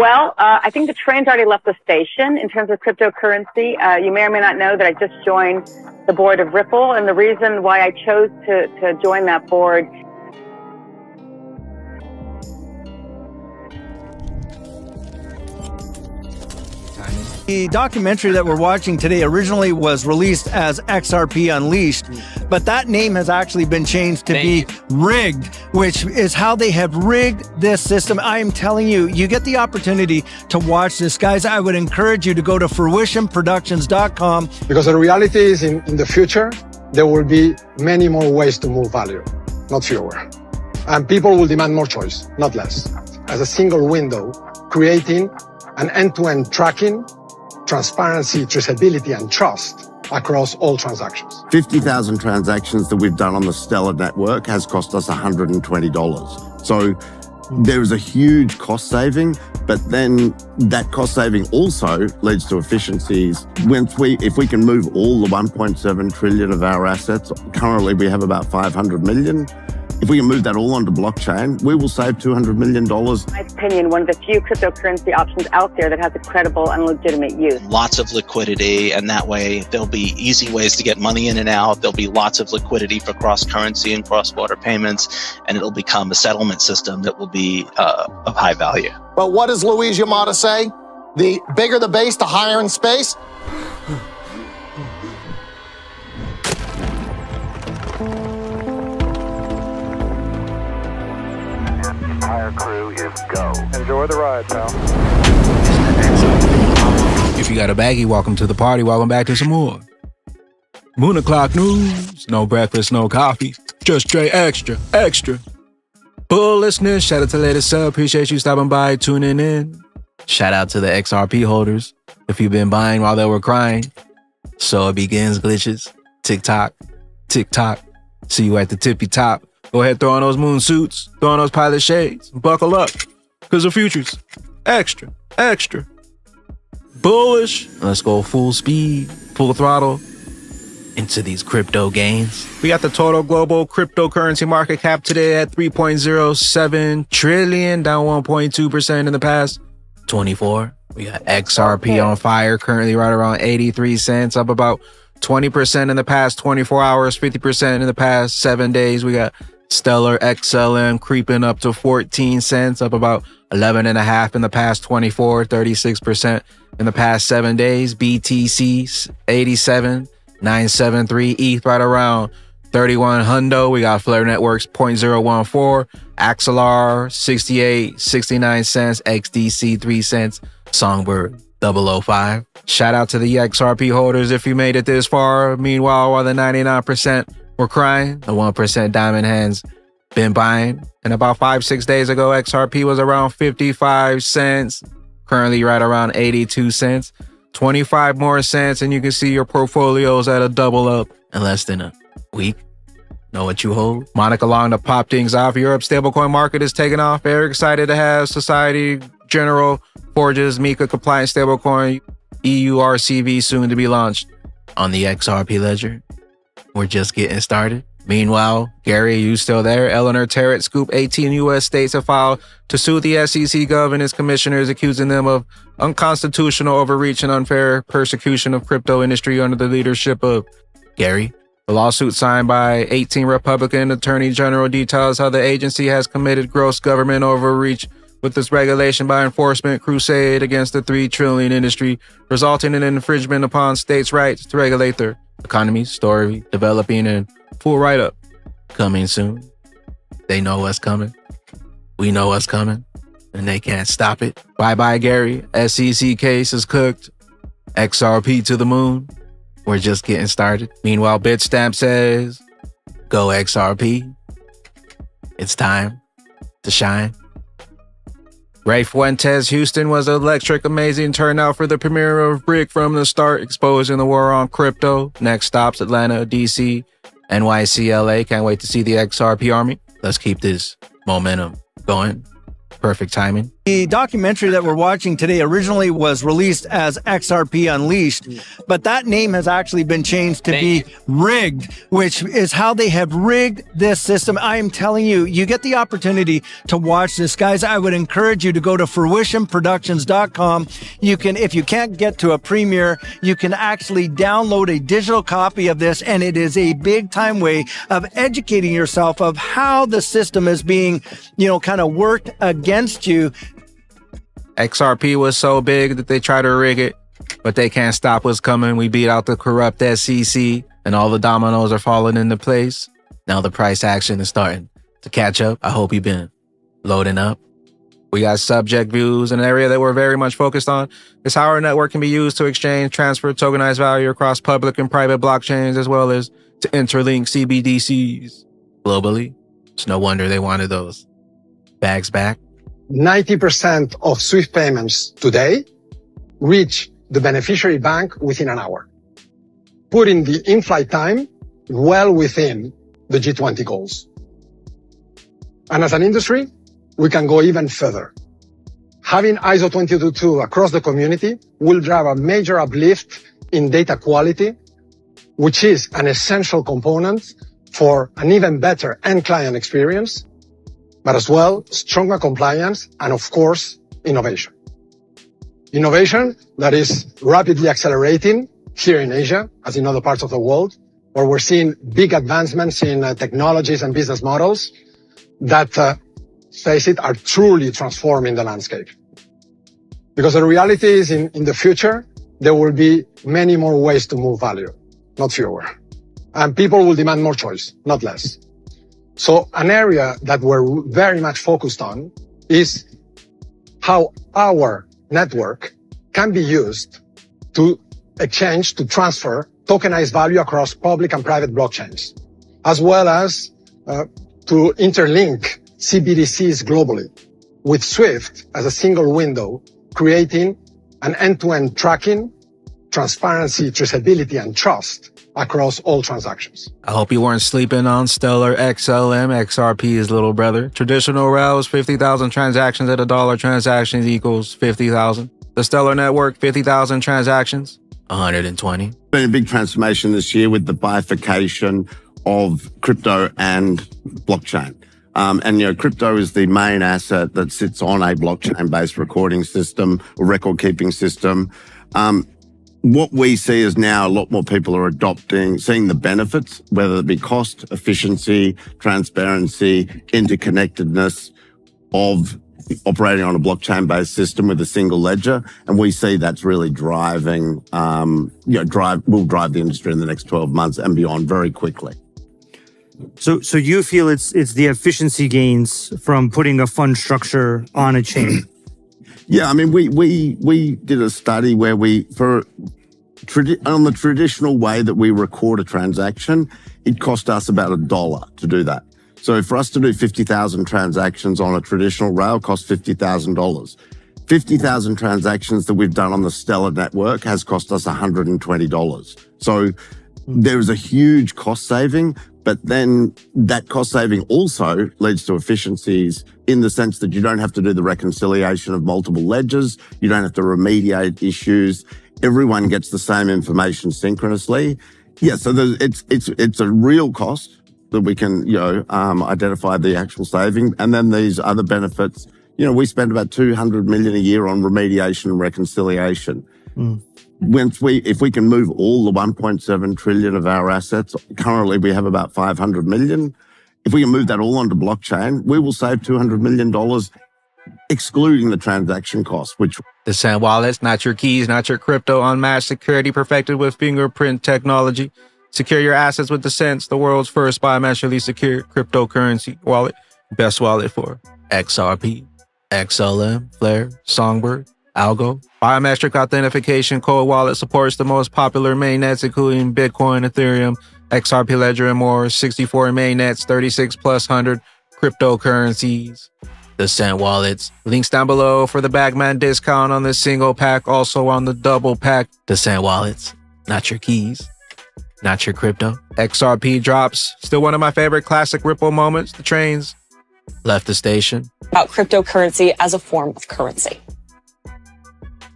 Well, uh, I think the train's already left the station in terms of cryptocurrency. Uh, you may or may not know that I just joined the board of Ripple, and the reason why I chose to, to join that board The documentary that we're watching today originally was released as XRP Unleashed, but that name has actually been changed to be rigged, which is how they have rigged this system. I am telling you, you get the opportunity to watch this, guys. I would encourage you to go to fruitionproductions.com. Because the reality is in, in the future, there will be many more ways to move value, not fewer. And people will demand more choice, not less. As a single window, creating an end-to-end tracking transparency, traceability, and trust across all transactions. 50,000 transactions that we've done on the Stellar network has cost us $120. So there is a huge cost saving, but then that cost saving also leads to efficiencies. Once we, if we can move all the 1.7 trillion of our assets, currently we have about 500 million. If we can move that all onto blockchain, we will save $200 million. In my opinion, one of the few cryptocurrency options out there that has a credible and legitimate use. Lots of liquidity, and that way there'll be easy ways to get money in and out. There'll be lots of liquidity for cross currency and cross border payments, and it'll become a settlement system that will be uh, of high value. But what does Louise Yamada say? The bigger the base, the higher in space? Entire crew is go. Enjoy the ride, pal. If you got a baggie, welcome to the party. Welcome back to some more. Moon o'clock news. No breakfast, no coffee. Just straight extra, extra. Bull listeners, shout out to latest sub. Appreciate you stopping by, tuning in. Shout out to the XRP holders. If you've been buying while they were crying. So it begins glitches. TikTok, TikTok. See you at the tippy top. Go ahead, throw on those moon suits, throw on those pilot shades, buckle up. Cause the future's extra, extra. Bullish. Let's go full speed, full throttle into these crypto gains. We got the total global cryptocurrency market cap today at 3.07 trillion, down 1.2% in the past 24. We got XRP on fire, currently right around 83 cents, up about 20% in the past 24 hours, 50% in the past seven days. We got Stellar XLM creeping up to 14 cents, up about 11 and a half in the past 24, 36% in the past seven days. BTC 87, 973 ETH right around 31 hundo. We got Flare Networks 0.014, Axelar 68, 69 cents, XDC 3 cents, Songbird 005. Shout out to the XRP holders if you made it this far. Meanwhile, while the 99% were crying, the 1% diamond hands been buying. And about five, six days ago, XRP was around 55 cents, currently right around 82 cents. 25 more cents, and you can see your portfolios at a double up in less than a week. Know what you hold? Monica Long to pop things off. Europe stablecoin market is taking off. Very excited to have Société Générale FORGE's MiCA compliant stablecoin EURCV soon to be launched on the XRP ledger. We're just getting started. Meanwhile, Gary, you still there? Eleanor Terrett scoop 18 U.S. states have filed to sue the SEC governance commissioners, accusing them of unconstitutional overreach and unfair persecution of crypto industry under the leadership of Gary. The lawsuit signed by 18 Republican attorney general details how the agency has committed gross government overreach with this regulation by enforcement crusade against the 3 trillion industry, resulting in infringement upon states' rights to regulate their economy, story, developing, and full write up coming soon. They know what's coming. We know what's coming, and they can't stop it. Bye bye, Gary. SEC case is cooked. XRP to the moon. We're just getting started. Meanwhile, Bitstamp says, Go XRP. It's time to shine. Ray Fuentes, Houston was electric, amazing turnout for the premiere of Brick from the start, exposing the war on crypto. Next stops Atlanta, DC, NYC, LA. Can't wait to see the XRP army. Let's keep this momentum going. Perfect timing. The documentary that we're watching today originally was released as XRP Unleashed, but that name has actually been changed to be rigged, which is how they have rigged this system. I am telling you, you get the opportunity to watch this, guys. I would encourage you to go to fruitionproductions.com. You can, if you can't get to a premiere, you can actually download a digital copy of this, and it is a big time way of educating yourself of how the system is being, you know, kind of worked against you XRP was so big that they tried to rig it, but they can't stop what's coming. We beat out the corrupt SEC and all the dominoes are falling into place. Now the price action is starting to catch up. I hope you've been loading up. We got subject views, an area that we're very much focused on is how our network can be used to exchange, transfer tokenized value across public and private blockchains, as well as to interlink CBDCs globally. It's no wonder they wanted those bags back. 90% of SWIFT payments today reach the beneficiary bank within an hour, putting the in-flight time well within the G20 goals. And as an industry, we can go even further. Having ISO 222 across the community will drive a major uplift in data quality, which is an essential component for an even better end client experience but as well stronger compliance and of course, innovation. Innovation that is rapidly accelerating here in Asia as in other parts of the world, where we're seeing big advancements in uh, technologies and business models that, uh, face it, are truly transforming the landscape. Because the reality is in, in the future, there will be many more ways to move value, not fewer. And people will demand more choice, not less. So an area that we're very much focused on is how our network can be used to exchange, to transfer tokenized value across public and private blockchains, as well as uh, to interlink CBDCs globally with Swift as a single window, creating an end-to-end tracking, transparency, traceability, and trust across all transactions. I hope you weren't sleeping on Stellar XLM. XRP is little brother. Traditional rails, 50,000 transactions at a dollar transactions equals 50,000. The Stellar network, 50,000 transactions, 120. Been a big transformation this year with the bifurcation of crypto and blockchain. Um, and you know, crypto is the main asset that sits on a blockchain-based recording system or record-keeping system. Um, what we see is now a lot more people are adopting, seeing the benefits, whether it be cost, efficiency, transparency, interconnectedness of operating on a blockchain based system with a single ledger. And we see that's really driving, um, you know, drive, will drive the industry in the next 12 months and beyond very quickly. So, so you feel it's, it's the efficiency gains from putting a fund structure on a chain? Yeah, I mean, we we we did a study where we for on the traditional way that we record a transaction, it cost us about a dollar to do that. So for us to do 50,000 transactions on a traditional rail cost $50,000. 50,000 transactions that we've done on the Stellar network has cost us $120. So hmm. there is a huge cost saving, but then that cost saving also leads to efficiencies in the sense that you don't have to do the reconciliation of multiple ledgers. You don't have to remediate issues. Everyone gets the same information synchronously. Yeah. So it's, it's, it's a real cost that we can, you know, um, identify the actual saving. And then these other benefits, you know, we spend about 200 million a year on remediation and reconciliation. Mm once we, if we can move all the 1.7 trillion of our assets, currently we have about 500 million. If we can move that all onto blockchain, we will save $200 million excluding the transaction costs, which the Sand wallets, not your keys, not your crypto, unmatched security perfected with fingerprint technology. Secure your assets with D'CENT, the world's first biometrically secure cryptocurrency wallet. Best wallet for XRP, XLM, Flare, Songbird, Algo. Biometric authentication cold wallet supports the most popular mainnets, including Bitcoin, Ethereum, XRP Ledger, and more. 64 mainnets, 36 plus 100 cryptocurrencies. D'CENT wallets. Links down below for the Bagman discount on the single pack, also on the double pack. D'CENT wallets. Not your keys. Not your crypto. XRP drops. Still one of my favorite classic Ripple moments. The trains left the station. About cryptocurrency as a form of currency.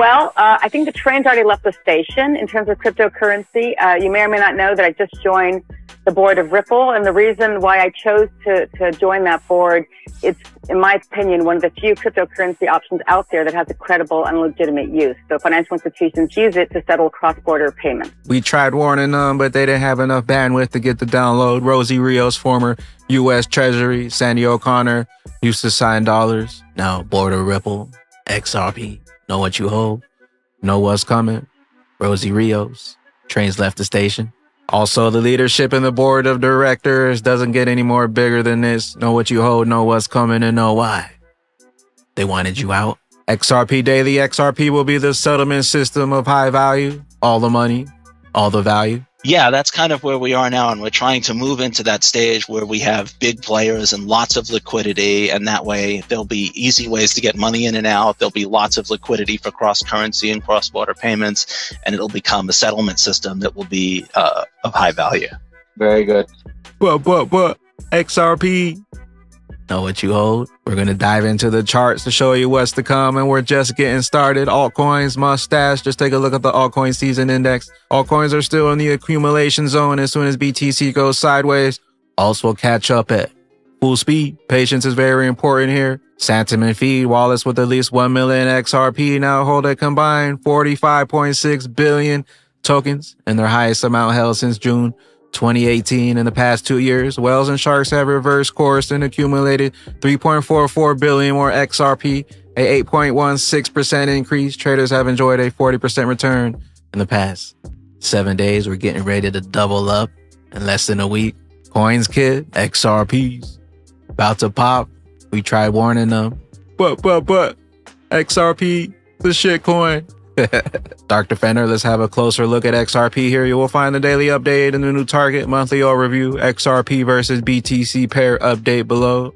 Well, uh, I think the train's already left the station in terms of cryptocurrency. Uh, you may or may not know that I just joined the board of Ripple, and the reason why I chose to, to join that board, it's, in my opinion, one of the few cryptocurrency options out there that has a credible and legitimate use. So financial institutions use it to settle cross-border payments. We tried warning them, but they didn't have enough bandwidth to get the download. Rosie Rios, former U.S. Treasury, Sandy O'Connor, used to sign dollars. Now, board of Ripple, XRP, know what you hold, know what's coming. Rosie Rios, trains left the station. Also, the leadership in the board of directors doesn't get any more bigger than this. Know what you hold, know what's coming, and know why. They wanted you out. XRP Daily XRP will be the settlement system of high value, all the money, all the value. Yeah, that's kind of where we are now, and we're trying to move into that stage where we have big players and lots of liquidity, and that way there'll be easy ways to get money in and out. There'll be lots of liquidity for cross currency and cross border payments, and it'll become a settlement system that will be uh, of high value. Very good. But, but, but, XRP. Know what you hold? We're going to dive into the charts to show you what's to come, and we're just getting started. Altcoins, mustache. Just take a look at the altcoin season index. Altcoins are still in the accumulation zone. As soon as BTC goes sideways, Also will catch up at full speed. Patience is very important here. Santiment feed wallets with at least 1 million XRP now hold a combined 45.6 billion tokens and their highest amount held since June 2018 in the past two years, whales and sharks have reversed course and accumulated 3.44 billion more XRP, a 8.16% increase. Traders have enjoyed a 40% return in the past seven days. We're getting ready to double up in less than a week. Coins kid, XRPs, about to pop. We tried warning them, but but but XRP, the shit coin. Dark Defender, let's have a closer look at XRP here. You will find the daily update and the new target monthly overview, XRP versus BTC pair update below.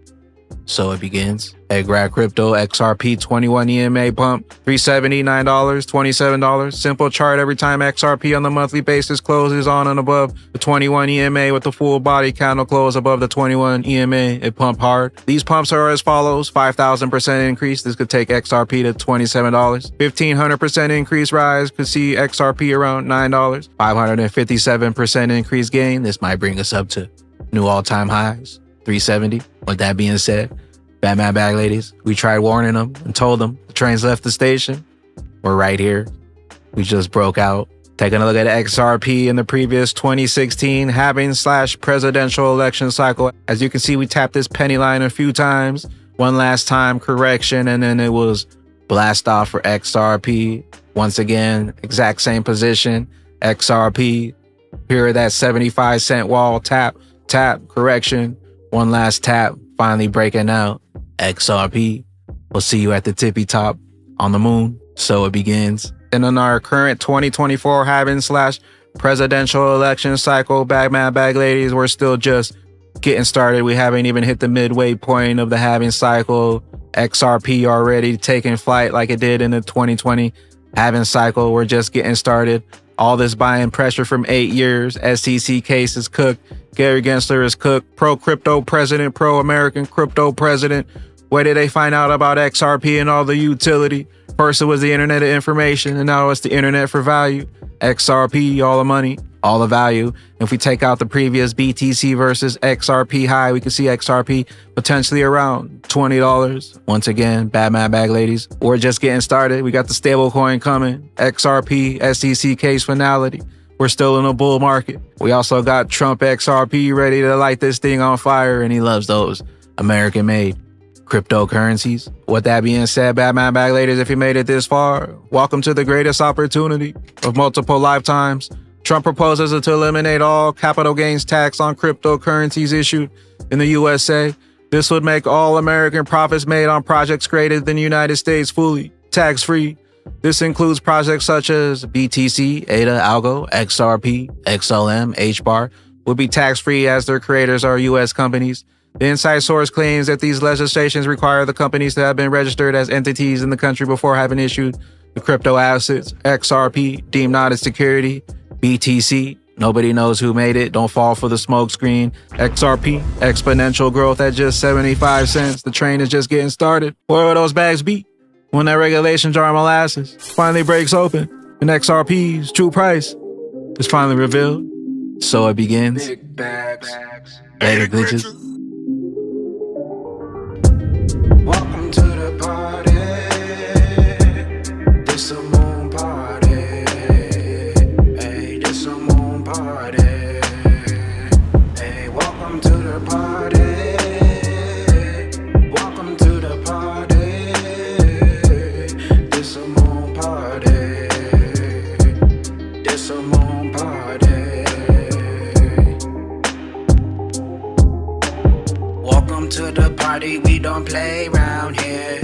So it begins. At Grad Crypto XRP 21 EMA pump, $370, $9, $27. Simple chart every time XRP on the monthly basis closes on and above the 21 EMA with the full body candle close above the 21 EMA. It pump hard. These pumps are as follows 5,000% increase. This could take XRP to $27. 1,500% increase rise could see XRP around $9. 557% increase gain. This might bring us up to new all time highs. 370. With that being said, Bagman Bag Ladies, we tried warning them and told them the train's left the station. We're right here. We just broke out. Taking a look at XRP in the previous 2016 having slash presidential election cycle. As you can see, we tapped this penny line a few times. One last time, correction, and then it was blast off for XRP. Once again, exact same position. XRP. Here, that 75 cent wall tap, tap, correction. One last tap, finally breaking out. XRP. We'll see you at the tippy top on the moon. So it begins. And in our current 2024 halving slash presidential election cycle, Bagman Bag Ladies, we're still just getting started. We haven't even hit the midway point of the halving cycle. XRP already taking flight like it did in the 2020 halving cycle. We're just getting started. All this buying pressure from eight years. SEC case is cooked. Gary Gensler is cooked. Pro crypto president, pro American crypto president. Where did they find out about XRP and all the utility? First, it was the internet of information, and now it's the internet for value. XRP, all the money, all the value. If we take out the previous BTC versus XRP high, we can see XRP potentially around $20. Once again, bad Bagman Bag Ladies, we're just getting started. We got the stablecoin coming, XRP, SEC case finality. We're still in a bull market. We also got Trump XRP ready to light this thing on fire, and he loves those American made cryptocurrencies. With that being said, Bagman Bag Ladies, if you made it this far, welcome to the greatest opportunity of multiple lifetimes. Trump proposes to eliminate all capital gains tax on cryptocurrencies issued in the USA. This would make all American profits made on projects created in the United States fully tax free. This includes projects such as BTC, ADA, Algo, XRP, XLM, HBAR, would be tax free as their creators are U.S. companies. The inside source claims that these legislations require the companies to have been registered as entities in the country before having issued the crypto assets, XRP, deemed not as security, BTC, Nobody knows who made it. Don't fall for the smokescreen. XRP, exponential growth at just 75 cents. The train is just getting started. Where will those bags be? When that regulation jar of molasses finally breaks open and XRP's true price is finally revealed. So it begins. Big bags. Later, bitches. Hey, welcome to the party. Welcome to the party. This a moon party. This a moon party. Welcome to the party, we don't play round here.